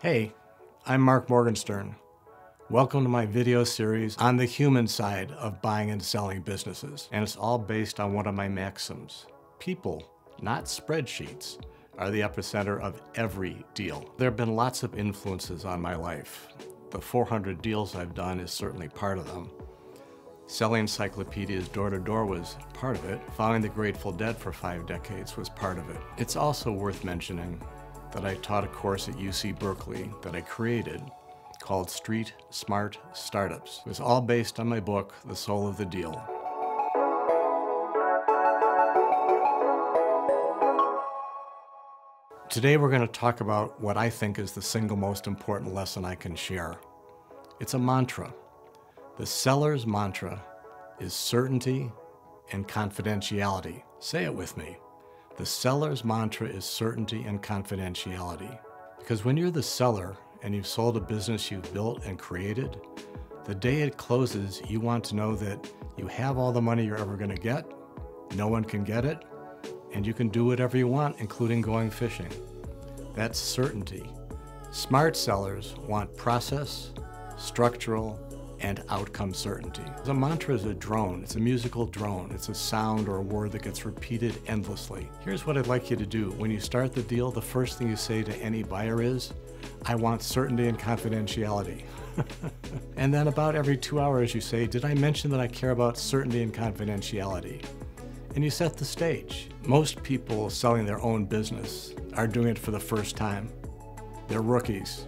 Hey, I'm Marc Morgenstern. Welcome to my video series on the human side of buying and selling businesses. And it's all based on one of my maxims. People, not spreadsheets, are the epicenter of every deal. There have been lots of influences on my life. The 400 deals I've done is certainly part of them. Selling encyclopedias door to door was part of it. Following the Grateful Dead for five decades was part of it. It's also worth mentioning that I taught a course at UC Berkeley that I created called Street Smart Startups. It was all based on my book, The Soul of the Deal. Today we're going to talk about what I think is the single most important lesson I can share. It's a mantra. The seller's mantra is certainty and confidentiality. Say it with me. The seller's mantra is certainty and confidentiality. Because when you're the seller and you've sold a business you've built and created, the day it closes, you want to know that you have all the money you're ever going to get, no one can get it, and you can do whatever you want, including going fishing. That's certainty. Smart sellers want process, structural, and outcome certainty. The mantra is a drone. It's a musical drone. It's a sound or a word that gets repeated endlessly. Here's what I'd like you to do. When you start the deal, the first thing you say to any buyer is, I want certainty and confidentiality. and then about every two hours you say, did I mention that I care about certainty and confidentiality? And you set the stage. Most people selling their own business are doing it for the first time. They're rookies.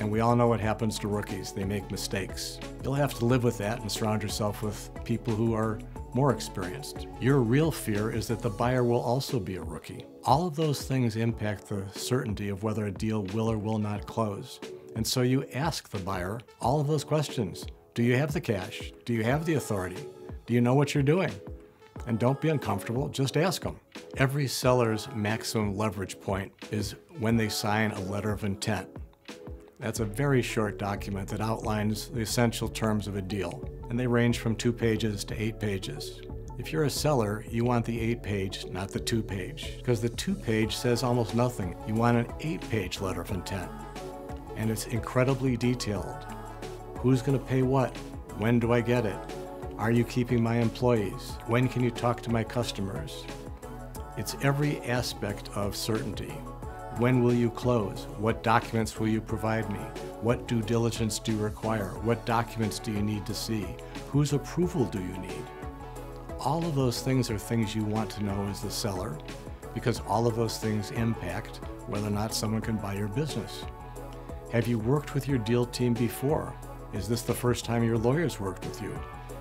And we all know what happens to rookies. They make mistakes. You'll have to live with that and surround yourself with people who are more experienced. Your real fear is that the buyer will also be a rookie. All of those things impact the certainty of whether a deal will or will not close. And so you ask the buyer all of those questions. Do you have the cash? Do you have the authority? Do you know what you're doing? And don't be uncomfortable, just ask them. Every seller's maximum leverage point is when they sign a letter of intent. That's a very short document that outlines the essential terms of a deal, and they range from two pages to eight pages. If you're a seller, you want the eight page, not the two page, because the two page says almost nothing. You want an eight page letter of intent, and it's incredibly detailed. Who's going to pay what? When do I get it? Are you keeping my employees? When can you talk to my customers? It's every aspect of certainty. When will you close? What documents will you provide me? What due diligence do you require? What documents do you need to see? Whose approval do you need? All of those things are things you want to know as the seller because all of those things impact whether or not someone can buy your business. Have you worked with your deal team before? Is this the first time your lawyers worked with you?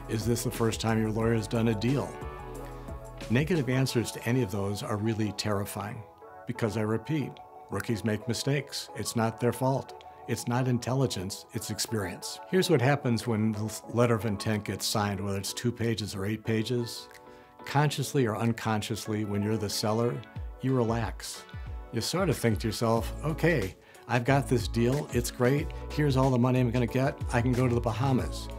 Is this the first time your lawyer has done a deal? Negative answers to any of those are really terrifying because I repeat, rookies make mistakes. It's not their fault. It's not intelligence, it's experience. Here's what happens when the letter of intent gets signed, whether it's two pages or eight pages. Consciously or unconsciously, when you're the seller, you relax. You sort of think to yourself, okay, I've got this deal, it's great, here's all the money I'm gonna get, I can go to the Bahamas.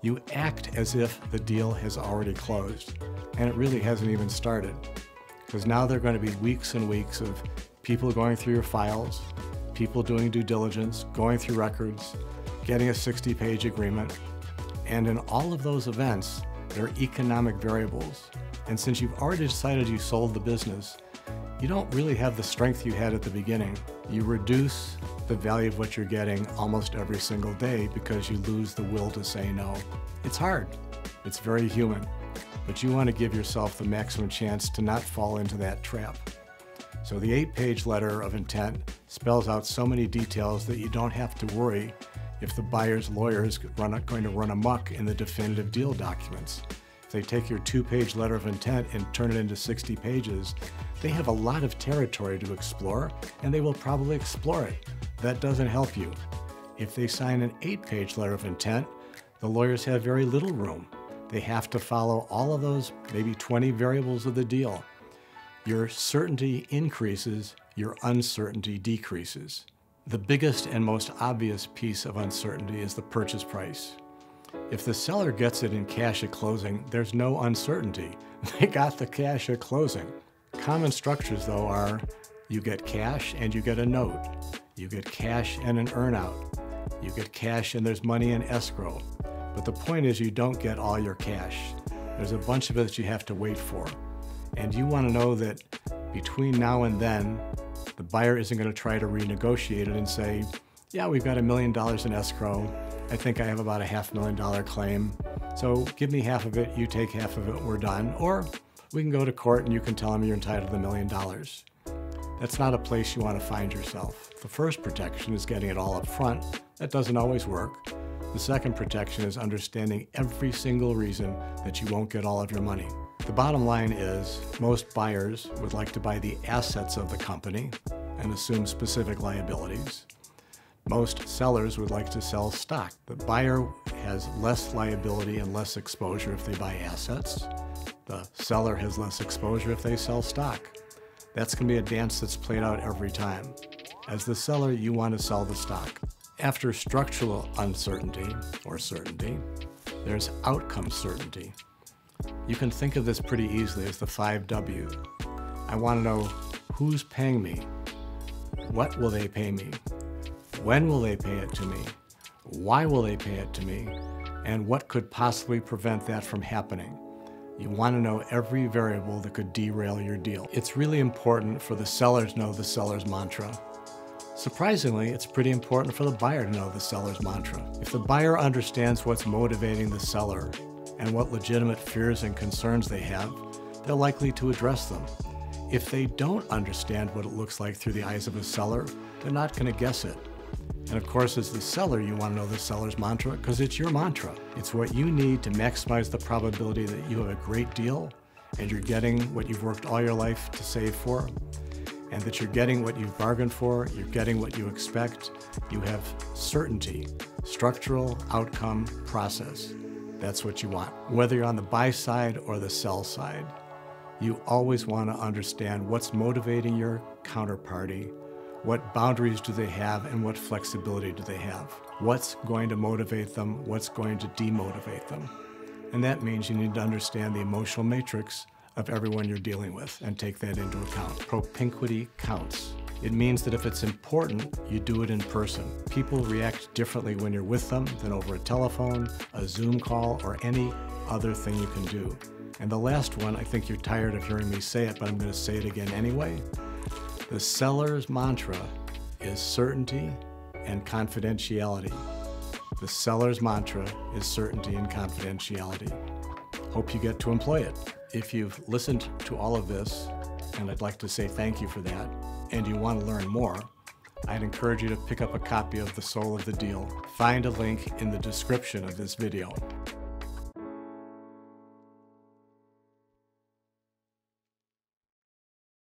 You act as if the deal has already closed, and it really hasn't even started because now there are going to be weeks and weeks of people going through your files, people doing due diligence, going through records, getting a 60 page agreement. And in all of those events, there are economic variables. And since you've already decided you sold the business, you don't really have the strength you had at the beginning. You reduce the value of what you're getting almost every single day because you lose the will to say no. It's hard. It's very human but you want to give yourself the maximum chance to not fall into that trap. So the eight page letter of intent spells out so many details that you don't have to worry if the buyer's lawyer is going to run amok in the definitive deal documents. If they take your two page letter of intent and turn it into 60 pages, they have a lot of territory to explore and they will probably explore it. That doesn't help you. If they sign an eight page letter of intent, the lawyers have very little room they have to follow all of those maybe 20 variables of the deal. Your certainty increases, your uncertainty decreases. The biggest and most obvious piece of uncertainty is the purchase price. If the seller gets it in cash at closing, there's no uncertainty. They got the cash at closing. Common structures, though, are you get cash and you get a note. You get cash and an earnout. You get cash and there's money in escrow. But the point is, you don't get all your cash. There's a bunch of it that you have to wait for. And you want to know that between now and then, the buyer isn't going to try to renegotiate it and say, yeah, we've got a million dollars in escrow. I think I have about a half million dollar claim. So give me half of it, you take half of it, we're done. Or we can go to court and you can tell them you're entitled to the million dollars. That's not a place you want to find yourself. The first protection is getting it all up front. That doesn't always work. The second protection is understanding every single reason that you won't get all of your money. The bottom line is most buyers would like to buy the assets of the company and assume specific liabilities. Most sellers would like to sell stock. The buyer has less liability and less exposure if they buy assets. The seller has less exposure if they sell stock. That's going to be a dance that's played out every time. As the seller, you want to sell the stock. After structural uncertainty or certainty, there's outcome certainty. You can think of this pretty easily as the 5W. I want to know who's paying me, what will they pay me, when will they pay it to me, why will they pay it to me, and what could possibly prevent that from happening. You want to know every variable that could derail your deal. It's really important for the seller to know the seller's mantra. Surprisingly, it's pretty important for the buyer to know the seller's mantra. If the buyer understands what's motivating the seller and what legitimate fears and concerns they have, they're likely to address them. If they don't understand what it looks like through the eyes of a seller, they're not going to guess it. And of course, as the seller, you want to know the seller's mantra because it's your mantra. It's what you need to maximize the probability that you have a great deal and you're getting what you've worked all your life to save for, and that you're getting what you've bargained for, you're getting what you expect. You have certainty, structural outcome process. That's what you want. Whether you're on the buy side or the sell side, you always want to understand what's motivating your counterparty what boundaries do they have and what flexibility do they have? What's going to motivate them? What's going to demotivate them? And that means you need to understand the emotional matrix of everyone you're dealing with and take that into account. Propinquity counts. It means that if it's important, you do it in person. People react differently when you're with them than over a telephone, a Zoom call, or any other thing you can do. And the last one, I think you're tired of hearing me say it, but I'm going to say it again anyway. The seller's mantra is certainty and confidentiality. The seller's mantra is certainty and confidentiality. Hope you get to employ it. If you've listened to all of this, and I'd like to say thank you for that, and you want to learn more, I'd encourage you to pick up a copy of The Soul of the Deal. Find a link in the description of this video.